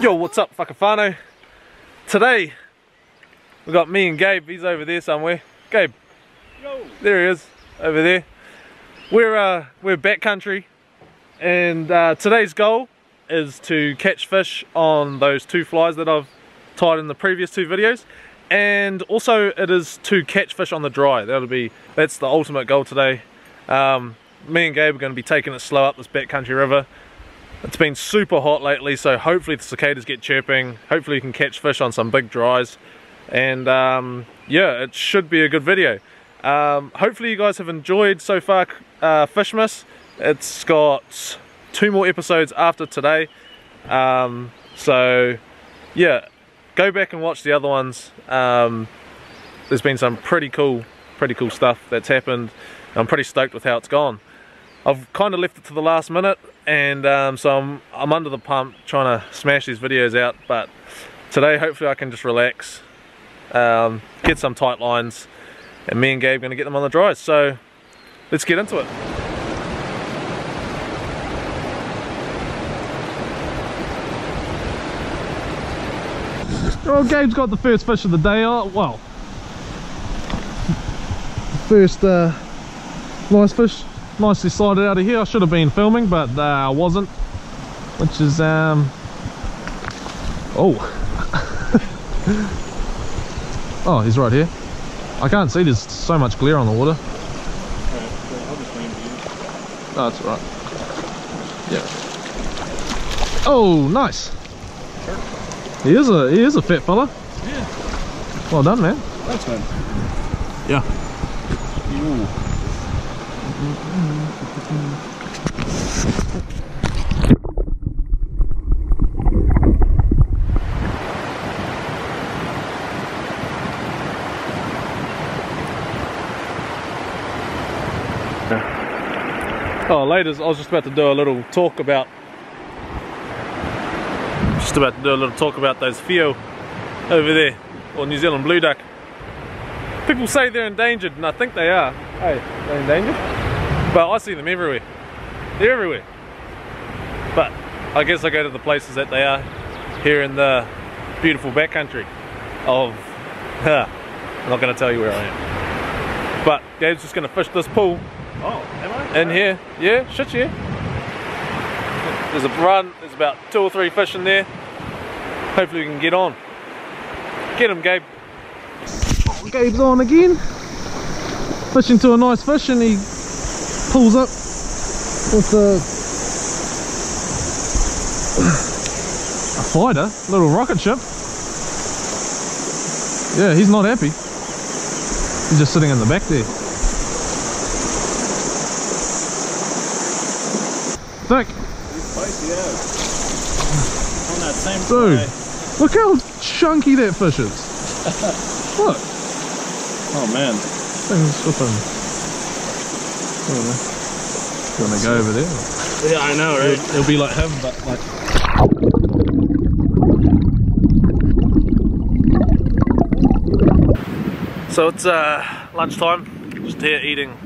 Yo, what's up, Whakawhānau? Today, we got me and Gabe, he's over there somewhere. Gabe, Yo. there he is, over there. We're, uh, we're backcountry, and uh, today's goal is to catch fish on those two flies that I've tied in the previous two videos. And also it is to catch fish on the dry. That'll be, that's the ultimate goal today. Um, me and Gabe are going to be taking it slow up this backcountry river. It's been super hot lately, so hopefully the cicadas get chirping. Hopefully you can catch fish on some big dries. And um, yeah, it should be a good video. Um, hopefully you guys have enjoyed so far uh, Fishmas. It's got two more episodes after today. Um, so yeah, go back and watch the other ones. Um, there's been some pretty cool, pretty cool stuff that's happened. I'm pretty stoked with how it's gone. I've kind of left it to the last minute and um, so I'm, I'm under the pump trying to smash these videos out but today hopefully I can just relax, um, get some tight lines and me and Gabe are going to get them on the dries so let's get into it. Well, Gabe's got the first fish of the day. Oh, well, first uh, nice fish nicely sighted out of here. I should have been filming, but uh, I wasn't. Which is, um... Oh. oh, he's right here. I can't see, there's so much glare on the water. No, that's alright. Yeah. Oh, nice. He is a he is a fat fella. Yeah. Well done, man. Thanks, man. Yeah. Ooh. Oh, ladies, I was just about to do a little talk about just about to do a little talk about those whio over there, or New Zealand blue duck. People say they're endangered, and I think they are. Hey, they're endangered? But I see them everywhere. They're everywhere. But I guess I go to the places that they are here in the beautiful backcountry of. I'm not going to tell you where I am. But Gabe's just going to fish this pool Oh, am I? in here. Yeah, shit yeah. There's a run, there's about two or three fish in there. Hopefully we can get on. Get him, Gabe. Oh, Gabe's on again. Fishing to a nice fish and he pulls up with a, a fighter, little rocket ship. Yeah, he's not happy. He's just sitting in the back there. Thick. Spicy. On that same Dude. Look how chunky that fish is. Look, Oh, man. thing's flipping. I don't know. You wanna go over there? Yeah, I know, right? It'll be like heaven, but like. So it's uh, lunchtime. Just here eating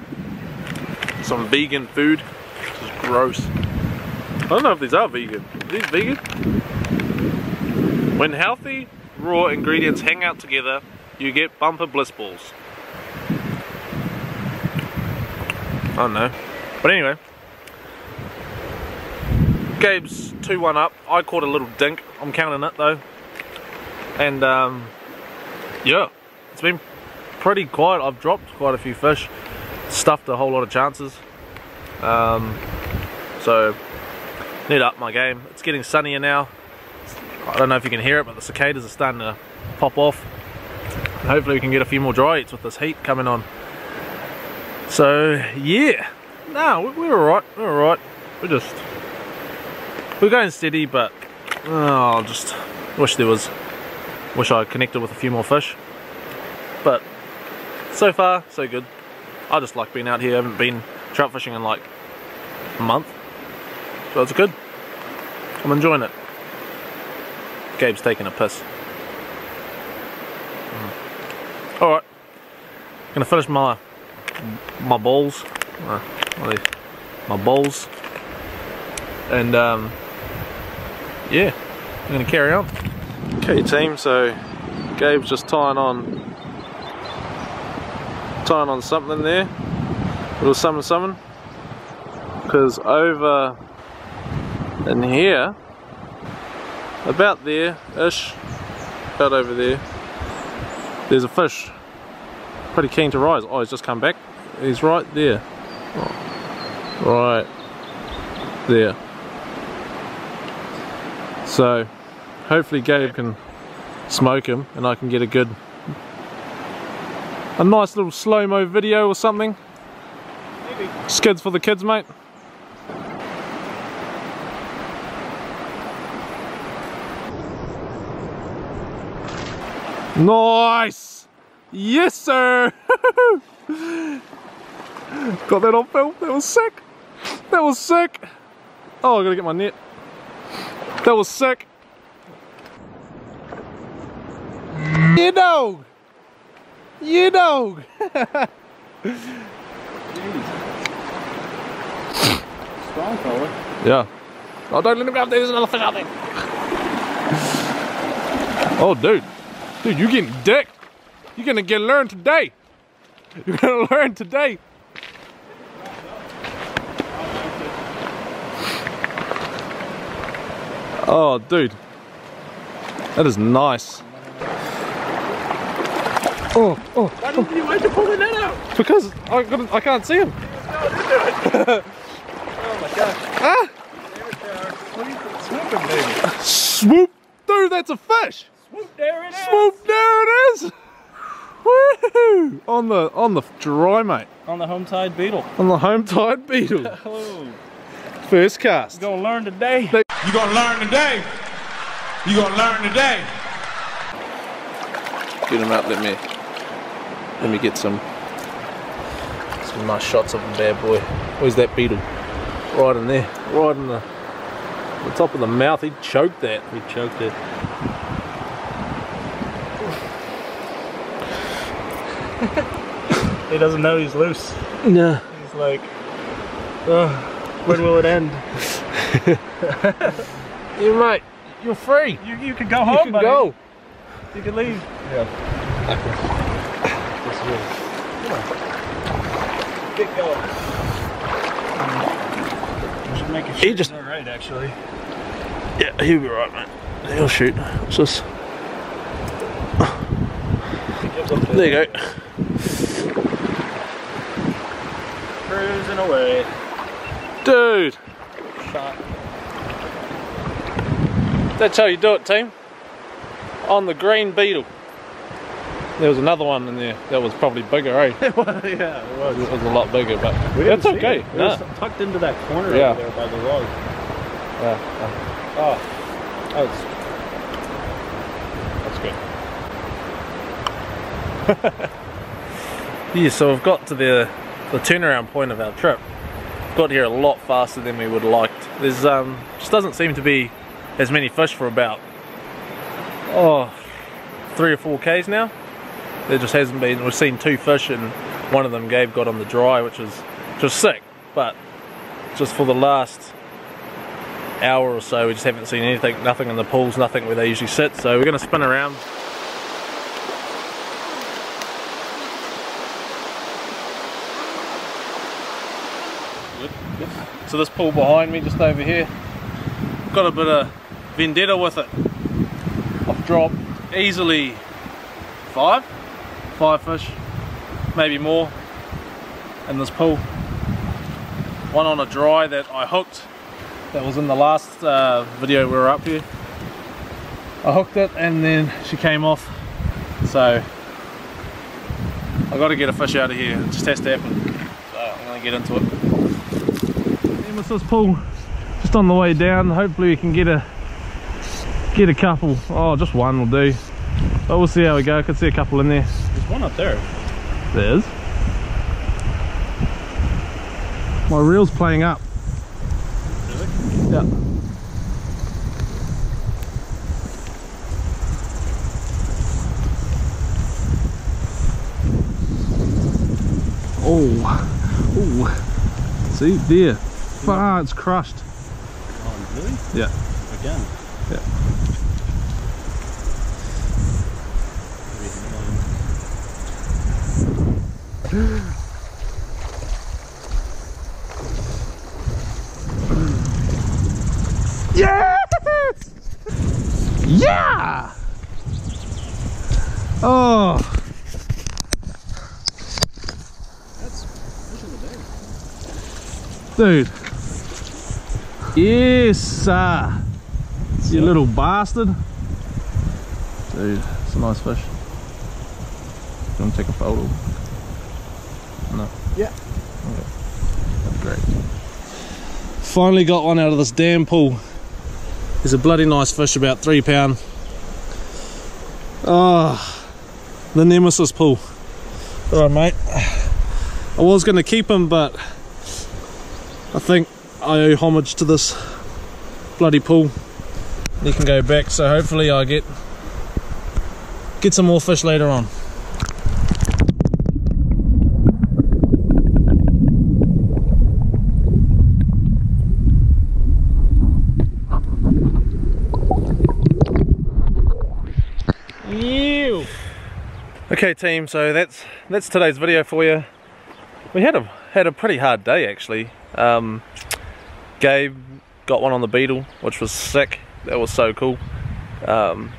some vegan food. This is gross. I don't know if these are vegan. Are these vegan? When healthy, raw ingredients hang out together, you get bumper bliss balls. I don't know. But anyway, Gabe's 2-1 up. I caught a little dink. I'm counting it though. And um, yeah, it's been pretty quiet. I've dropped quite a few fish. Stuffed a whole lot of chances. Um, so, need up my game. It's getting sunnier now. I don't know if you can hear it, but the cicadas are starting to pop off. Hopefully we can get a few more dry eats with this heat coming on. So, yeah. No, we- we're alright. We're alright. We're just... We're going steady, but... Oh, just wish there was... Wish I connected with a few more fish. But, so far, so good. I just like being out here. I haven't been trout fishing in like a month. So it's good. I'm enjoying it. Gabe's taking a piss. Mm. Alright. Gonna finish my my balls. Uh? My balls. And um yeah. I'm gonna carry on. Okay team, so Gabe's just tying on tying on something there. Little something something. Because over in here, about there ish, about over there, there's a fish. Pretty keen to rise. Oh, he's just come back. He's right there. Right there. So, hopefully Gabe can smoke him and I can get a good a nice little slow-mo video or something. Maybe. Skids for the kids, mate. Nice! Yes, sir! Got that on film. That was sick. That was sick. Oh, I gotta get my net. That was sick. You dog. You dog. Strong fella. Yeah. Oh, don't let him up there. There's another fish out there. Oh, dude. Dude, you getting dick. You're gonna get learned today. You're gonna learn today. Oh, dude. That is nice. Oh, oh, Why didn't you wait to pull the net out? because I, couldn't, I can't see him. Oh my gosh. Ah! Baby. Swoop! Dude, that's a fish! Swoop, there it is. Swoop, there it is! Woohoo! On the on the dry mate. On the home tied beetle. On the home tied beetle. First cast. You're gonna learn today. You're gonna learn today. You're gonna learn today. Get him out, let me let me get some some nice shots of the bad boy. Where's that beetle? Right in there. Right in the the top of the mouth. He choked that. He choked it. he doesn't know he's loose. No. He's like, oh, when will it end? You mate, you're free. You, you could go You can buddy. go. You can leave. Yeah. Get going. Should make it He just- all right, actually. Yeah, he'll be right, mate. He'll shoot. It's just there you go. Cruising away. Dude, Shot. that's how you do it, team. On the green beetle. There was another one in there that was probably bigger, eh? yeah, it was. It was a lot bigger, but We that's okay. It, Nah. was tucked into that corner Yeah. over there by the log. Yeah, Oh, that's that's good. yeah, so we've got to the the turnaround point of our trip. Got here a lot faster than we would have liked. There's um just doesn't seem to be as many fish for about oh three or four k's now. There just hasn't been. We've seen two fish and one of them Gabe got on the dry, which was just sick. But just for the last hour or so, we just haven't seen anything. Nothing in the pools, nothing where they usually sit. So we're going to spin around. So this pool behind me, just over here, got a bit of vendetta with it. I've dropped easily five, five fish, maybe more in this pool. One on a dry that I hooked, that was in the last uh, video we were up here. I hooked it and then she came off, so I got to get a fish out of here. It just has to happen. So I'm gonna get into it. This pool, just on the way down, hopefully we can get a get a couple. Oh, just one will do. But we'll see how we go. I could see a couple in there. There's one up there. There's. My reel's playing up. Really? Yeah. Oh, oh, see there, far it's crushed. Oh, really? Yeah, Again. Yes! Yeah! Oh. Dude. Yes, sir. You little bastard. Dude, it's a nice fish. Do you want to take a photo? No. Yeah. Okay. That's great. Finally got one out of this damn pool. He's a bloody nice fish, about three pound. Oh, the Nemesis pool. Alright, mate. I was going to keep him, but I think I owe homage to this bloody pool. He can go back, so hopefully I get get some more fish later on. Ew. Okay team, so that's that's today's video for you. We had a had a pretty hard day actually. Um, Gabe got one on the beetle, which was sick. That was so cool. Um,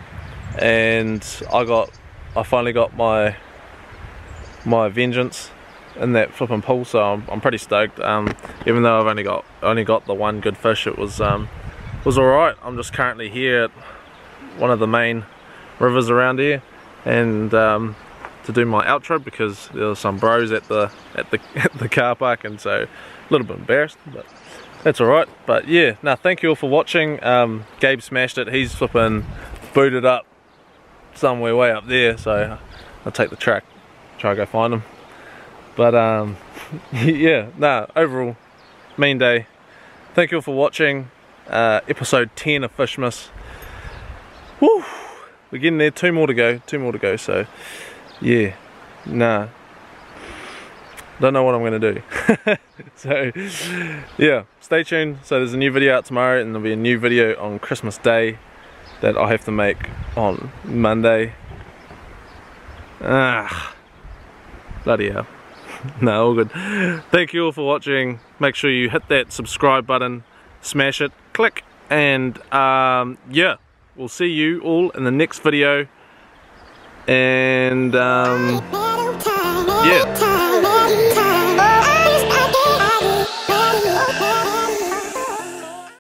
and I got, I finally got my my vengeance in that flipping pool, so I'm, I'm pretty stoked. Um, even though I've only got only got the one good fish, it was um, was all right. I'm just currently here at one of the main rivers around here, and um, to do my outro because there were some bros at the at the at the car park, and so a little bit embarrassed, but that's all right. But yeah, now thank you all for watching. Um, Gabe smashed it. He's flipping booted up somewhere way up there, so I'll take the track, try to go find him. But um, yeah, nah, overall, mean day. Thank you all for watching. Uh, episode 10 of Fishmas. Woo! We're getting there, two more to go, two more to go, so yeah, nah. Don't know what I'm gonna do. so yeah, stay tuned. So there's a new video out tomorrow and there'll be a new video on Christmas Day that I have to make on Monday. Ah, bloody hell. no, all good. Thank you all for watching. Make sure you hit that subscribe button, smash it, click, and um, yeah, we'll see you all in the next video. And um, yeah. Mama.